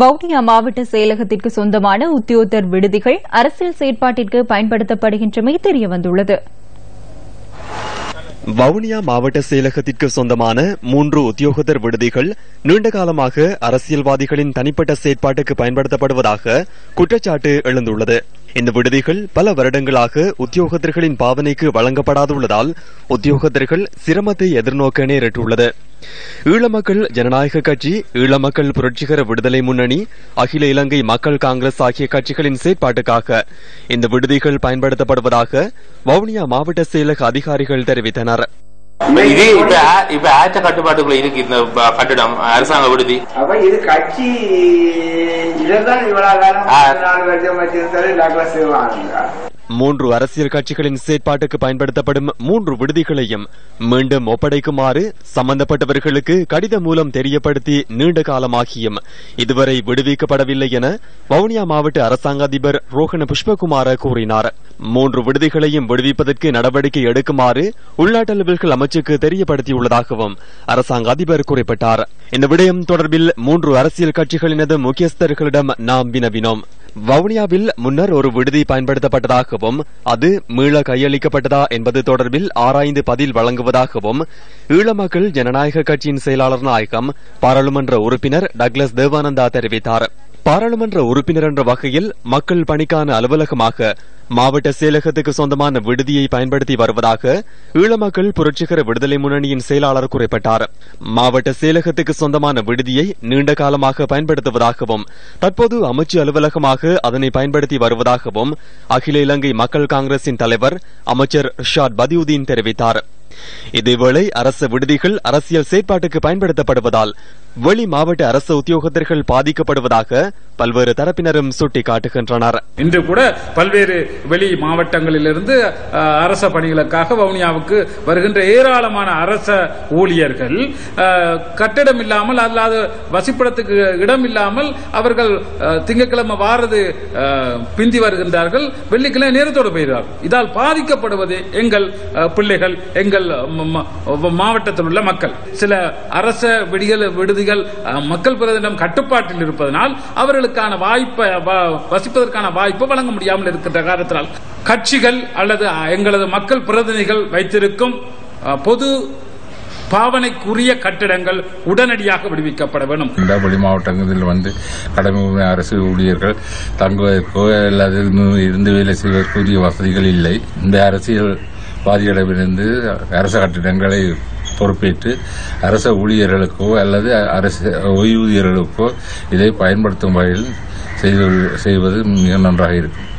வவுனியா மாவட்ட செயலகத்திற்கு சொந்தமான உத்தியோத்தர் விடுதிகள் அரசியல் செயற்பாட்டிற்கு பயன்படுத்தப்படுகின்றமை தெரியவந்துள்ளது. வவுனியா மாவட்ட செயலகத்திற்கு சொந்தமான மூன்று உத்தியோகத்தர் விடுதிகள் நீண்ட காலமாக அரசியல்வாதிகளின் தனிப்பட்ட செயற்பாட்டுக்கு பயன்படுத்தப்படுவதாக குற்றச்சாட்டு எழுந்துள்ளது. இந்த விடுதிகள் பல வருடங்களாக உத்தியோகத்தர்களின் பாவனைக்கு வழங்கப்படாதுள்ளதால் உத்தியோகத்தர்கள் சிரமத்தை எதிர்நோக்க நேரிட்டுள்ளது. ஈழமக்கள் ஜனநாயக கட்சி ஈழமக்கள் புரட்சிகர விடுதலை முன்னணி அகில இலங்கை மக்கள் காங்கிரஸ் ஆகிய கட்சிகளின் செயற்பாட்டுக்காக இந்த விடுதிகள் பயன்படுத்தப்படுவதாக வவுனியா மாவட்ட செயலக அதிகாரிகள் தெரிவித்தனர். இது இப்ப இப்ப ஆயத்த கட்டுப்பாட்டுக்குள்ள இருக்கு இந்த கட்டிடம் அரசாங்க விடுதி. அப்ப இது கட்சி மூன்று அரசியல் கட்சிகளின் செயற்பாட்டுக்கு பயன்படுத்தப்படும் மூன்று விடுதிகளையும் மீண்டும் ஒப்படைக்குமாறு சம்பந்தப்பட்டவர்களுக்கு கடிதம் மூலம் தெரியப்படுத்தி நீண்ட காலமாகியும் இதுவரை விடுவிக்கப்படவில்லை என வவுனியா மாவட்ட அரசாங்க அதிபர் ரோஹன புஷ்பகுமார கூறினார். மூன்று விடுதிகளையும் விடுவிப்பதற்கு நடவடிக்கை எடுக்குமாறு உள்நாட்டலுவல்கள் அமைச்சுக்கு தெரியப்படுத்தியுள்ளதாகவும் அரசாங்க அதிபர் குறிப்பிட்டார். இந்த விடயம் தொடர்பில் மூன்று அரசியல் கட்சிகளினது முக்கியஸ்தர்களிடம் நாம் வினவினோம். வவுனியாவில் முன்னர் ஒரு விடுதி பயன்படுத்தப்பட்டதாகவும் அது மீள கையளிக்கப்பட்டதா என்பது தொடர்பில் ஆராய்ந்து பதில் வழங்குவதாகவும் ஈழமக்கள் ஜனநாயக கட்சியின் செயலாளர் நாயகம் பாராளுமன்ற உறுப்பினர் டக்ளஸ் தேவானந்தா தெரிவித்தார். பாராளுமன்ற உறுப்பினர் என்ற வகையில் மக்கள் பணிக்கான அலுவலகமாக மாவட்ட செயலகத்துக்கு சொந்தமான விடுதியை பயன்படுத்தி வருவதாக ஈழமக்கள் புரட்சிகர விடுதலை முன்னணியின் செயலாளர் குறிப்பிட்டார். மாவட்ட செயலகத்துக்கு சொந்தமான விடுதியை நீண்ட காலமாக பயன்படுத்துவதாகவும் தற்போது அமைச்சு அலுவலகமாக அதனை பயன்படுத்தி வருவதாகவும் அகில இலங்கை மக்கள் காங்கிரசின் தலைவர் அமைச்சர் ஷாட் பதியுதீன் தெரிவித்தார். இதேவேளை அரசு விடுதிகள் அரசியல் செயற்பாட்டுக்கு பயன்படுத்தப்படுவதால் வெளி மாவட்ட அரசு உத்தியோகத்தர்கள் பாதிக்கப்படுவதாக பல்வேறு தரப்பினரும் சுட்டிக்காட்டுகின்றனர். இன்று கூட பல்வேறு வெளி மாவட்டங்களிலிருந்து அஹ், அரச பணிகளுக்காக வவுனியாவுக்கு வருகின்ற ஏராளமான அரச ஊழியர்கள் கட்டிடம் இல்லாமல் அல்லாத வசிப்பிடத்துக்கு இடம் இல்லாமல் அவர்கள் அஹ், திங்கட்கிழமை வாரது பிந்தி வருகின்றார்கள் வெள்ளிக்கிழமை நேரத்தோடு போயிடுவார்கள். இதால் பாதிக்கப்படுவது எங்கள் அஹ், பிள்ளைகள் எங்கள் மாவட்டத்தில் உள்ள மக்கள். சில அரச விடிகள் விடுதிகள் மக்கள் பிரதிநிதிடம் கட்டுப்பாட்டில் இருப்பதனால் அவர்களுக்கான வாய்ப்பை வசிப்பதற்கான வாய்ப்பு வழங்க முடியாமல் இருக்கின்ற காரணத்தினால் கட்சிகள் அல்லது எங்களது மக்கள் பிரதிநிதிகள் வைத்திருக்கும் பொது பாவனைக்குரிய கட்டிடங்கள் உடனடியாக விடுவிக்கப்பட வேண்டும். இந்த வெளி மாவட்டங்களில் வந்து கடமை அரசு ஊழியர்கள் தங்குவதற்கோ அல்லது இருந்து வேலை செய்வதற்குரிய வசதிகள் இல்லை. இந்த அரசியல் வாதிகளிடமிருந்து அரசு கட்டிடங்களை பொறுப்பேற்று அரச ஊழியர்களுக்கோ அல்லது அரசு ஓய்வூதியர்களுக்கோ இதை பயன்படுத்தும் வகையில் செய்து- செய்வது மிக நன்றாக இருக்கும்.